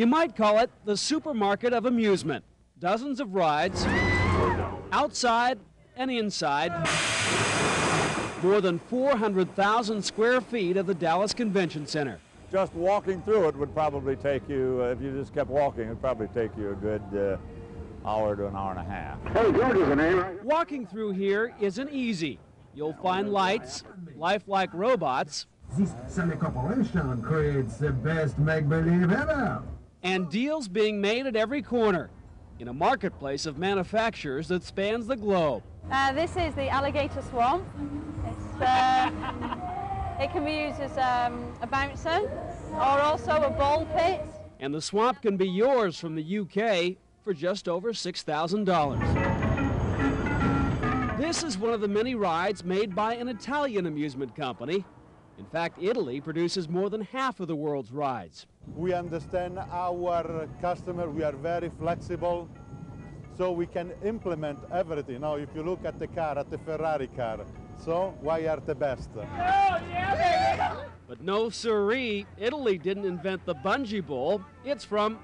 You might call it the supermarket of amusement. Dozens of rides, outside and inside. More than 400,000 square feet of the Dallas Convention Center. Just walking through it would probably take you, uh, if you just kept walking, it would probably take you a good uh, hour to an hour and a half. Hey, George is the name. Walking through here isn't easy. You'll find lights, lifelike robots, This semi-corporation creates the best make-believe ever. And deals being made at every corner in a marketplace of manufacturers that spans the globe. Uh, this is the alligator swamp. It's, uh, it can be used as um, a bouncer or also a ball pit. And the swamp can be yours from the UK for just over $6,000. This is one of the many rides made by an Italian amusement company. In fact, Italy produces more than half of the world's rides. We understand our customer, we are very flexible, so we can implement everything. Now, if you look at the car, at the Ferrari car, so why are the best? But no siree, Italy didn't invent the bungee bowl. It's from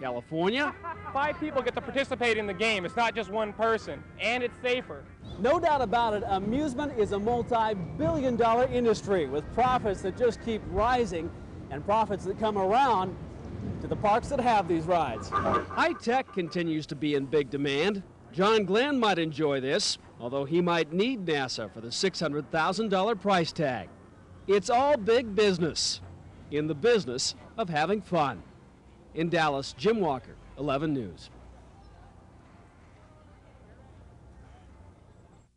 California, Five people get to participate in the game. It's not just one person, and it's safer. No doubt about it, amusement is a multi billion dollar industry with profits that just keep rising and profits that come around to the parks that have these rides. High tech continues to be in big demand. John Glenn might enjoy this, although he might need NASA for the $600,000 price tag. It's all big business, in the business of having fun. In Dallas, Jim Walker, 11 News.